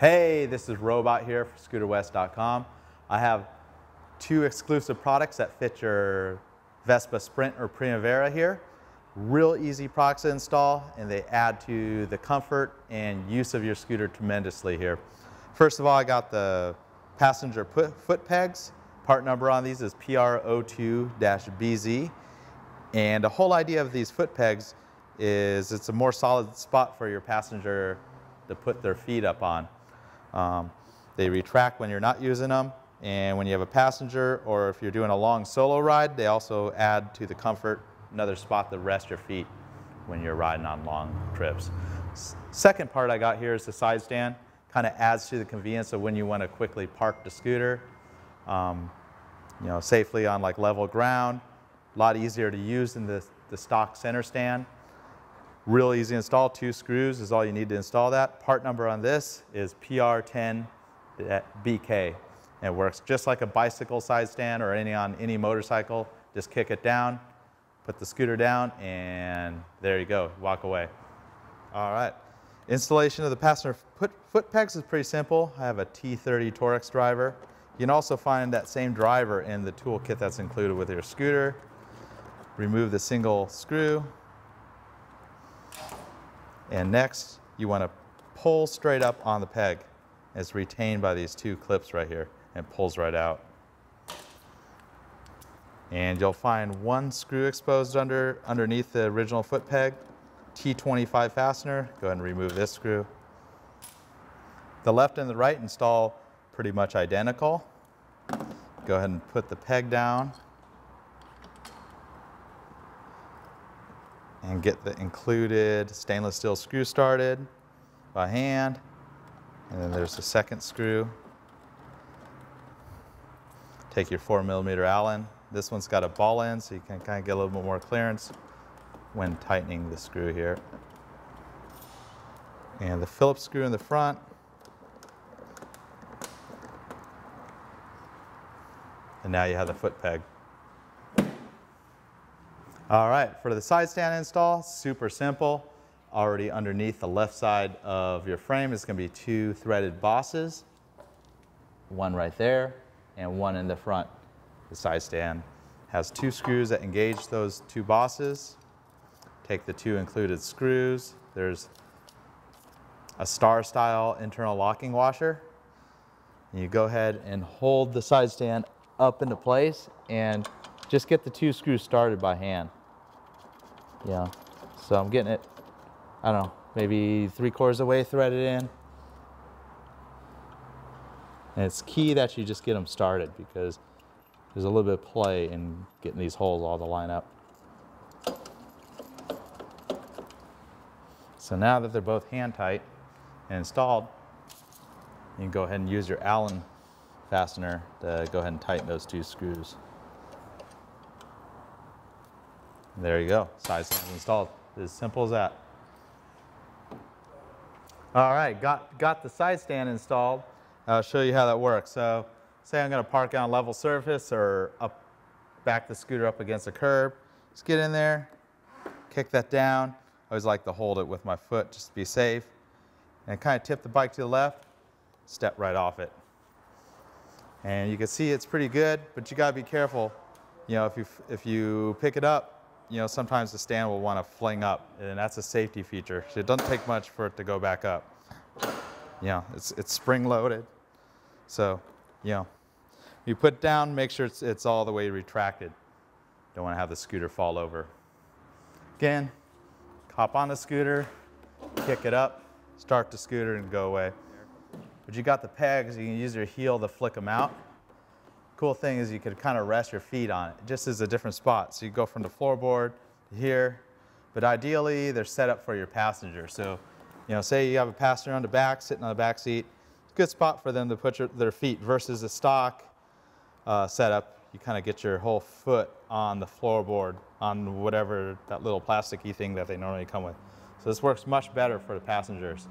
Hey, this is Robot here for ScooterWest.com. I have two exclusive products that fit your Vespa Sprint or Primavera here. Real easy products to install and they add to the comfort and use of your scooter tremendously here. First of all, I got the passenger foot pegs. Part number on these is PR02-BZ. And the whole idea of these foot pegs is it's a more solid spot for your passenger to put their feet up on. Um, they retract when you're not using them, and when you have a passenger or if you're doing a long solo ride, they also add to the comfort another spot to rest your feet when you're riding on long trips. Second part I got here is the side stand. Kind of adds to the convenience of when you want to quickly park the scooter, um, you know, safely on like level ground. A lot easier to use than the, the stock center stand. Real easy install, two screws is all you need to install that. Part number on this is PR10BK. It works just like a bicycle side stand or any on any motorcycle. Just kick it down, put the scooter down, and there you go, walk away. All right. Installation of the passenger foot, foot pegs is pretty simple. I have a T30 Torx driver. You can also find that same driver in the toolkit that's included with your scooter. Remove the single screw. And next, you want to pull straight up on the peg. It's retained by these two clips right here and pulls right out. And you'll find one screw exposed under, underneath the original foot peg, T25 fastener. Go ahead and remove this screw. The left and the right install pretty much identical. Go ahead and put the peg down and get the included stainless steel screw started by hand. And then there's the second screw. Take your four millimeter Allen. This one's got a ball end, so you can kind of get a little bit more clearance when tightening the screw here. And the Phillips screw in the front. And now you have the foot peg. All right, for the side stand install, super simple. Already underneath the left side of your frame is gonna be two threaded bosses. One right there, and one in the front. The side stand has two screws that engage those two bosses. Take the two included screws. There's a star style internal locking washer. You go ahead and hold the side stand up into place and just get the two screws started by hand. Yeah, so I'm getting it, I don't know, maybe three quarters of the way threaded in. And it's key that you just get them started because there's a little bit of play in getting these holes all to line up. So now that they're both hand tight and installed, you can go ahead and use your Allen fastener to go ahead and tighten those two screws. There you go, side stand installed. As simple as that. All right, got, got the side stand installed. I'll show you how that works. So say I'm gonna park on a level surface or up, back the scooter up against a curb. Just get in there, kick that down. I always like to hold it with my foot just to be safe. And kind of tip the bike to the left, step right off it. And you can see it's pretty good, but you gotta be careful. You know, if you, if you pick it up, you know, sometimes the stand will want to fling up, and that's a safety feature. So it doesn't take much for it to go back up. You know, it's, it's spring loaded. So, you know, you put down, make sure it's, it's all the way retracted. Don't want to have the scooter fall over. Again, hop on the scooter, kick it up, start the scooter and go away. But you got the pegs, you can use your heel to flick them out. Cool thing is you could kind of rest your feet on it, just as a different spot. So you go from the floorboard to here, but ideally they're set up for your passenger. So, you know, say you have a passenger on the back, sitting on the back seat, good spot for them to put your, their feet versus a stock uh, setup. You kind of get your whole foot on the floorboard on whatever that little plasticky thing that they normally come with. So this works much better for the passengers.